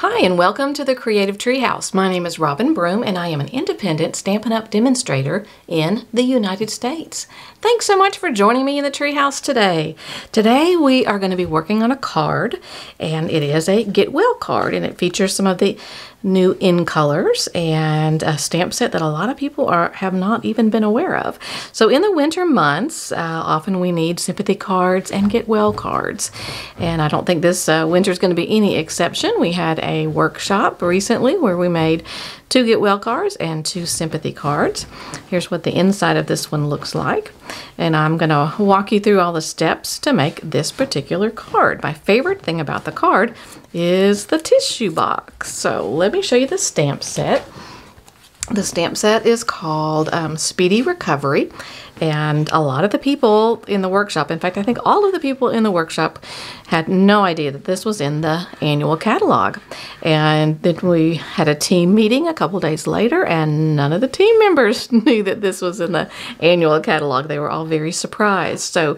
Hi, and welcome to the Creative Treehouse. My name is Robin Broom, and I am an independent Stampin' Up! demonstrator in the United States. Thanks so much for joining me in the Treehouse today. Today we are going to be working on a card, and it is a Get Well card, and it features some of the new in colors and a stamp set that a lot of people are have not even been aware of. So in the winter months, uh, often we need sympathy cards and get well cards. And I don't think this uh, winter is going to be any exception. We had a workshop recently where we made two get well cards and two sympathy cards. Here's what the inside of this one looks like. And I'm going to walk you through all the steps to make this particular card. My favorite thing about the card is the tissue box. So let me show you the stamp set. The stamp set is called um, Speedy Recovery and a lot of the people in the workshop, in fact, I think all of the people in the workshop had no idea that this was in the annual catalog. And then we had a team meeting a couple days later, and none of the team members knew that this was in the annual catalog. They were all very surprised. So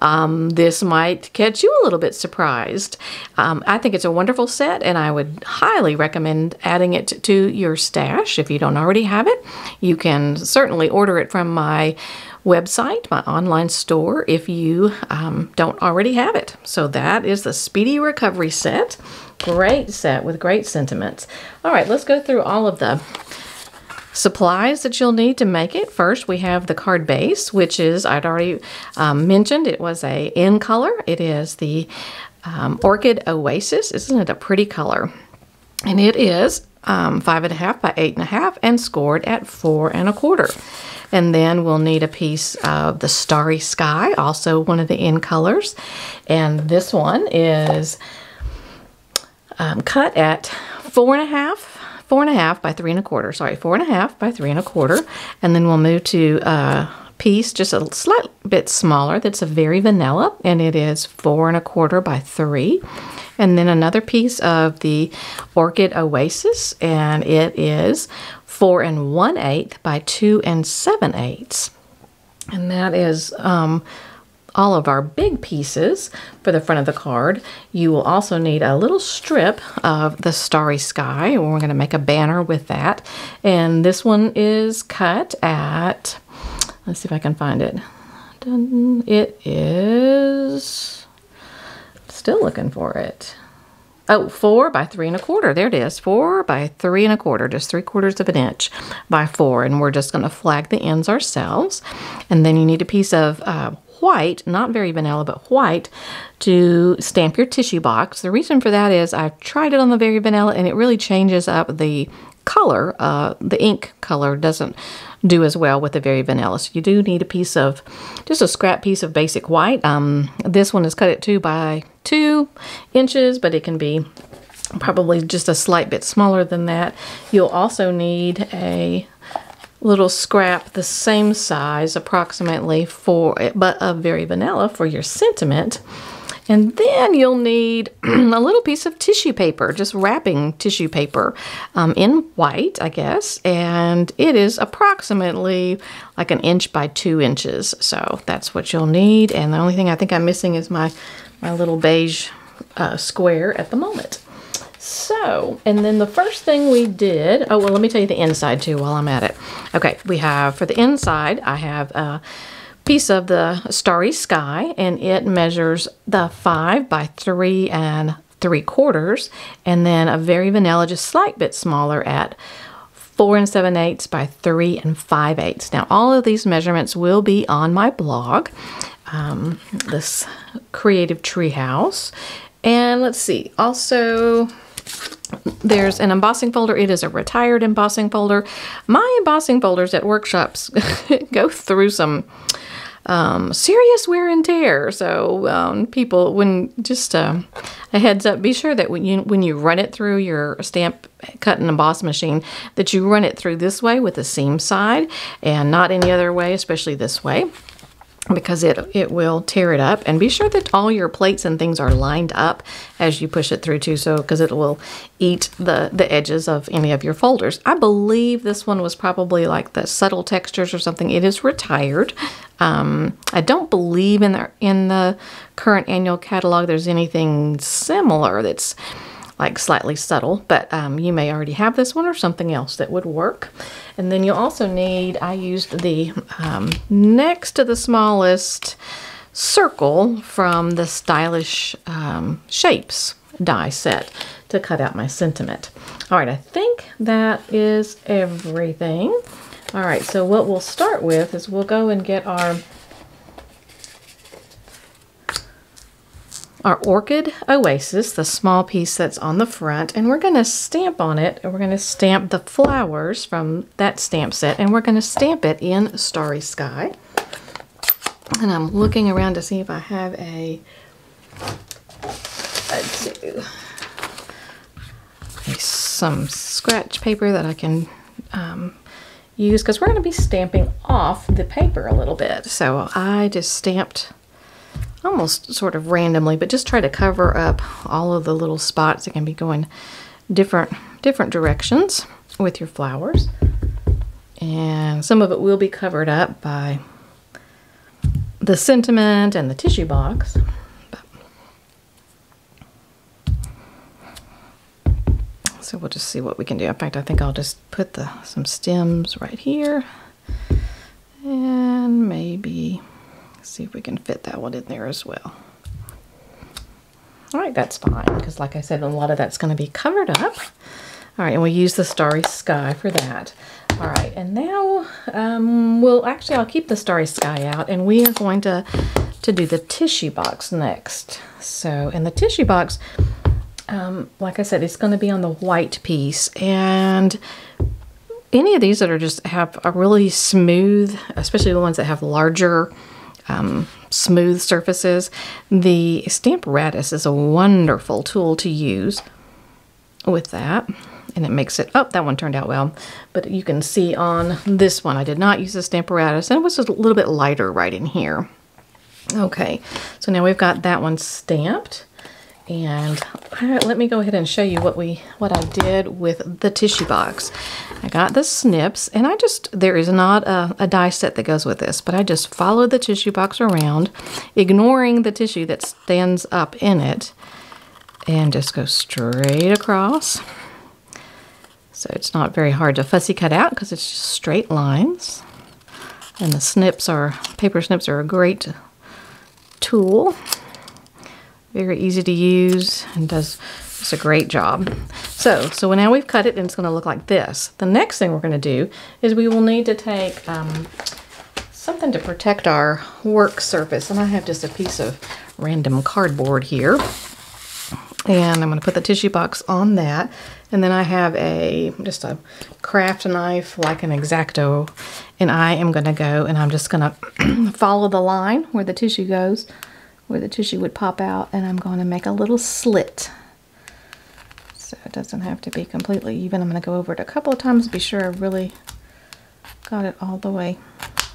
um, this might catch you a little bit surprised. Um, I think it's a wonderful set, and I would highly recommend adding it to your stash if you don't already have it. You can certainly order it from my website, my online store, if you um, don't already have it. So that is the Speedy Recovery set. Great set with great sentiments. All right, let's go through all of the supplies that you'll need to make it. First, we have the card base, which is, I'd already um, mentioned, it was a in color. It is the um, Orchid Oasis. Isn't it a pretty color? And it is um, five and a half by eight and a half and scored at four and a quarter. And then we'll need a piece of the Starry Sky, also one of the in colors. And this one is um, cut at four and a half, four and a half by three and a quarter. Sorry, four and a half by three and a quarter. And then we'll move to a piece just a slight bit smaller that's a very vanilla, and it is four and a quarter by three. And then another piece of the Orchid Oasis, and it is four and one eighth by two and seven eighths. And that is um, all of our big pieces for the front of the card. You will also need a little strip of the Starry Sky, we're going to make a banner with that. And this one is cut at, let's see if I can find it. It is Still looking for it. Oh, four by three and a quarter. There it is. Four by three and a quarter, just three quarters of an inch by four. And we're just going to flag the ends ourselves. And then you need a piece of uh, white, not very vanilla, but white, to stamp your tissue box. The reason for that is I've tried it on the very vanilla and it really changes up the color. Uh, the ink color doesn't do as well with the very vanilla. So you do need a piece of, just a scrap piece of basic white. Um, this one is cut at two by two inches, but it can be probably just a slight bit smaller than that. You'll also need a little scrap the same size approximately for, but of very vanilla for your sentiment. And then you'll need a little piece of tissue paper, just wrapping tissue paper um, in white, I guess. And it is approximately like an inch by two inches. So that's what you'll need. And the only thing I think I'm missing is my, my little beige uh, square at the moment. So, and then the first thing we did, oh, well, let me tell you the inside too while I'm at it. Okay, we have, for the inside, I have uh, piece of the starry sky and it measures the five by three and three quarters and then a very vanilla just slight bit smaller at four and seven eighths by three and five eighths now all of these measurements will be on my blog um, this creative treehouse and let's see also there's an embossing folder. It is a retired embossing folder. My embossing folders at workshops go through some um, serious wear and tear. So um, people, when just uh, a heads up, be sure that when you when you run it through your stamp cut and emboss machine, that you run it through this way with the seam side and not any other way, especially this way because it it will tear it up. And be sure that all your plates and things are lined up as you push it through too so because it will eat the the edges of any of your folders. I believe this one was probably like the subtle textures or something. It is retired. Um, i don't believe in the in the current annual catalog there's anything similar that's like slightly subtle, but um, you may already have this one or something else that would work. And then you'll also need, I used the um, next to the smallest circle from the Stylish um, Shapes die set to cut out my sentiment. All right, I think that is everything. All right, so what we'll start with is we'll go and get our our Orchid Oasis, the small piece that's on the front, and we're going to stamp on it, we're going to stamp the flowers from that stamp set, and we're going to stamp it in Starry Sky. And I'm looking around to see if I have a, a some scratch paper that I can um, use because we're going to be stamping off the paper a little bit. So I just stamped almost sort of randomly, but just try to cover up all of the little spots that can be going different different directions with your flowers. And some of it will be covered up by the sentiment and the tissue box. So we'll just see what we can do. In fact, I think I'll just put the some stems right here. And maybe see if we can fit that one in there as well. All right, that's fine, because like I said, a lot of that's going to be covered up. All right, and we use the Starry Sky for that. All right, and now, um, well, actually, I'll keep the Starry Sky out, and we are going to, to do the tissue box next. So, in the tissue box, um, like I said, it's going to be on the white piece, and any of these that are just have a really smooth, especially the ones that have larger um, smooth surfaces, the Stamp Stamparatus is a wonderful tool to use with that and it makes it, oh, that one turned out well. But you can see on this one, I did not use the Stamparatus, and it was a little bit lighter right in here. Okay, so now we've got that one stamped. And all right, let me go ahead and show you what we what I did with the tissue box. I got the snips, and I just, there is not a, a die set that goes with this, but I just followed the tissue box around, ignoring the tissue that stands up in it, and just go straight across. So it's not very hard to fussy cut out because it's just straight lines. And the snips are, paper snips are a great tool. Very easy to use and does just a great job. So, so now we've cut it and it's going to look like this. The next thing we're going to do is we will need to take um, something to protect our work surface. And I have just a piece of random cardboard here. And I'm going to put the tissue box on that. And then I have a just a craft knife like an X-Acto. And I am going to go and I'm just going to follow the line where the tissue goes, where the tissue would pop out. And I'm going to make a little slit. So it doesn't have to be completely even. I'm going to go over it a couple of times to be sure I really got it all the way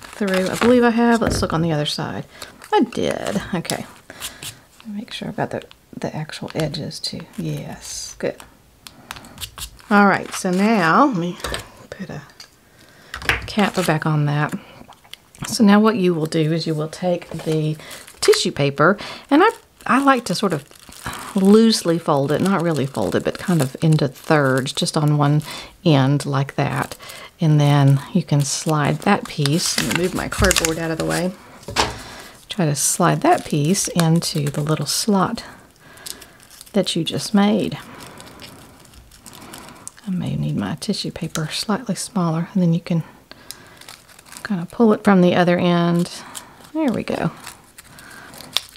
through. I believe I have. Let's look on the other side. I did. Okay. Make sure I've got the the actual edges too. Yes, good. All right, so now let me put a cap back on that. So now what you will do is you will take the tissue paper, and I, I like to sort of loosely fold it, not really fold it, but kind of into thirds, just on one end like that. And then you can slide that piece, move my cardboard out of the way, try to slide that piece into the little slot that you just made. I may need my tissue paper slightly smaller and then you can kind of pull it from the other end. There we go.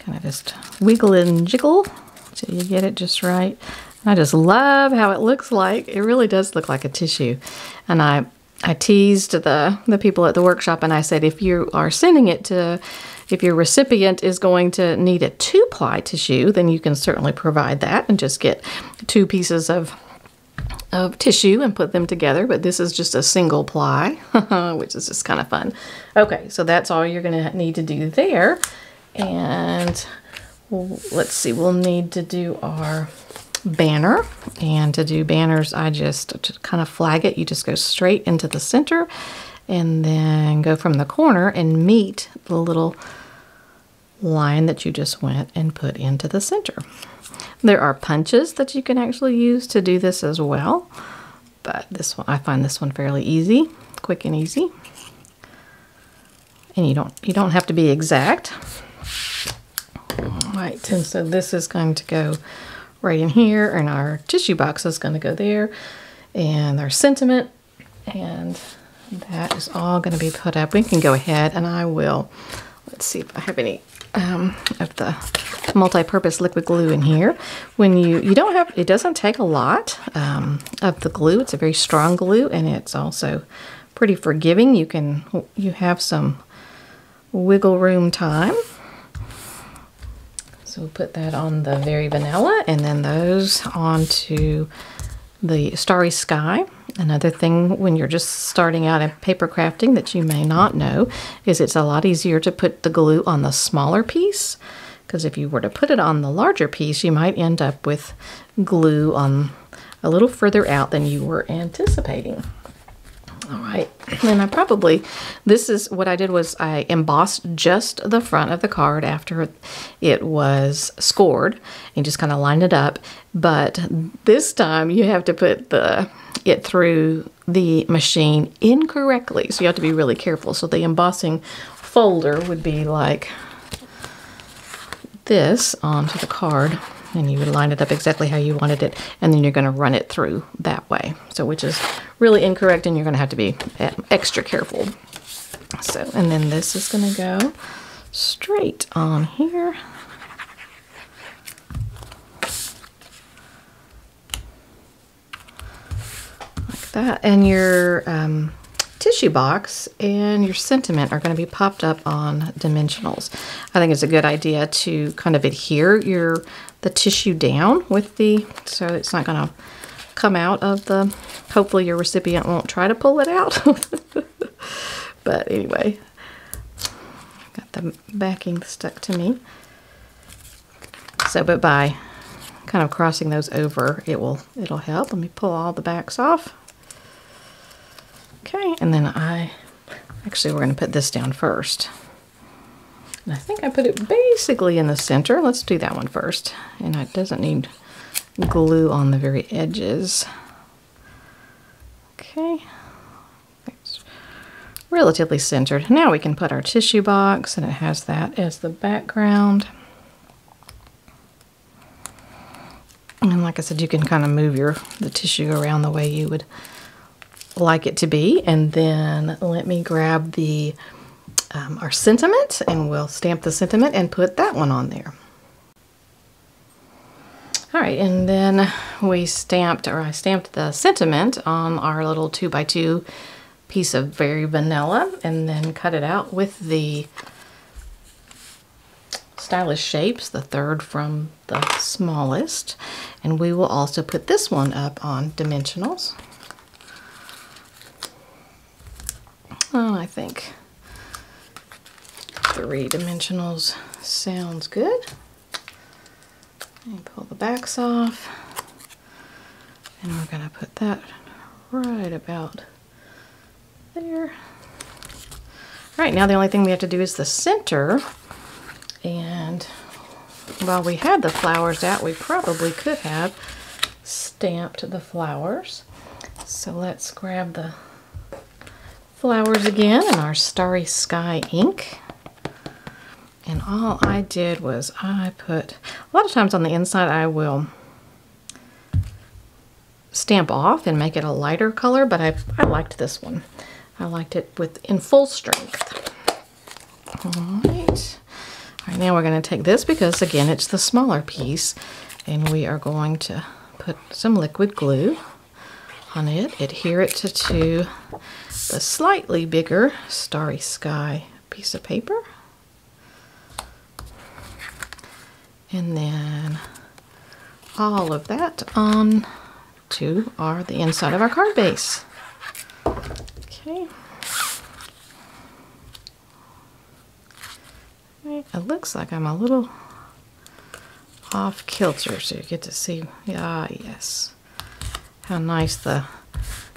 Kind of just wiggle and jiggle till you get it just right. I just love how it looks like. It really does look like a tissue. And I I teased the, the people at the workshop and I said, if you are sending it to if your recipient is going to need a two ply tissue, then you can certainly provide that and just get two pieces of of tissue and put them together, but this is just a single ply, which is just kind of fun. Okay, so that's all you're going to need to do there. And let's see, we'll need to do our banner. And to do banners, I just kind of flag it. You just go straight into the center and then go from the corner and meet the little line that you just went and put into the center. There are punches that you can actually use to do this as well, but this one I find this one fairly easy, quick and easy. And you don't you don't have to be exact. Right, and so this is going to go right in here, and our tissue box is going to go there, and our sentiment, and that is all going to be put up. We can go ahead, and I will, let's see if I have any um, of the multi-purpose liquid glue in here. When you, you don't have, it doesn't take a lot um, of the glue. It's a very strong glue, and it's also pretty forgiving. You can, you have some wiggle room time. So we'll put that on the Very Vanilla and then those onto the Starry Sky. Another thing when you're just starting out in paper crafting that you may not know is it's a lot easier to put the glue on the smaller piece because if you were to put it on the larger piece you might end up with glue on a little further out than you were anticipating. All right, and I probably, this is what I did was I embossed just the front of the card after it was scored and just kind of lined it up. But this time you have to put the it through the machine incorrectly. So you have to be really careful. So the embossing folder would be like this onto the card and you would line it up exactly how you wanted it and then you're going to run it through that way. So which is really incorrect and you're going to have to be eh, extra careful. So and then this is going to go straight on here. Like that and your um, tissue box and your sentiment are going to be popped up on dimensionals. I think it's a good idea to kind of adhere your the tissue down with the, so it's not going to come out of the, hopefully your recipient won't try to pull it out. but anyway, got the backing stuck to me. So, but by kind of crossing those over, it will, it'll help. Let me pull all the backs off. Okay, and then I, actually we're going to put this down first. And I think I put it basically in the center. Let's do that one first. And it doesn't need glue on the very edges. Okay. It's relatively centered. Now we can put our tissue box and it has that as the background. And like I said, you can kind of move your the tissue around the way you would like it to be. And then let me grab the um, our sentiment and we'll stamp the sentiment and put that one on there. All right, and then we stamped, or I stamped the sentiment on our little two by two piece of very vanilla and then cut it out with the stylish shapes, the third from the smallest. And we will also put this one up on dimensionals. Oh, I think three dimensionals sounds good. And pull the backs off. And we're going to put that right about there. All right, now the only thing we have to do is the center. And while we had the flowers out, we probably could have stamped the flowers. So let's grab the flowers again in our Starry Sky ink. And all I did was I put, a lot of times on the inside I will stamp off and make it a lighter color, but I, I liked this one. I liked it with in full strength. All right. All right, now we're going to take this because, again, it's the smaller piece, and we are going to put some liquid glue on it, adhere it to, to the slightly bigger Starry Sky piece of paper. and then all of that on to our the inside of our card base. Okay. It looks like I'm a little off kilter, so you get to see, ah, yes, how nice the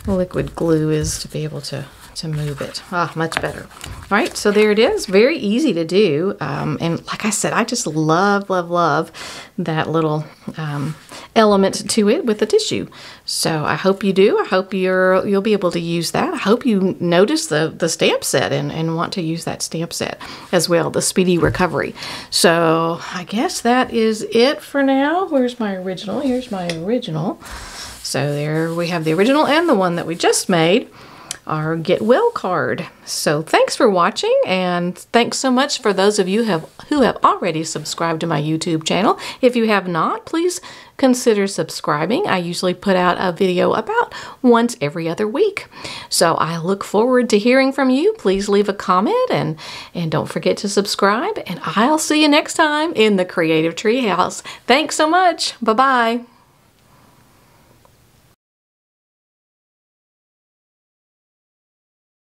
liquid glue is to be able to to move it. Ah, much better. All right, so there it is. Very easy to do. Um, and like I said, I just love, love, love that little um, element to it with the tissue. So I hope you do. I hope you're you'll be able to use that. I hope you notice the the stamp set and, and want to use that stamp set as well, the speedy recovery. So I guess that is it for now. Where's my original? Here's my original. So there we have the original and the one that we just made our Get Well card. So thanks for watching and thanks so much for those of you have, who have already subscribed to my YouTube channel. If you have not, please consider subscribing. I usually put out a video about once every other week. So I look forward to hearing from you. Please leave a comment and, and don't forget to subscribe. And I'll see you next time in the Creative Treehouse. Thanks so much. Bye-bye.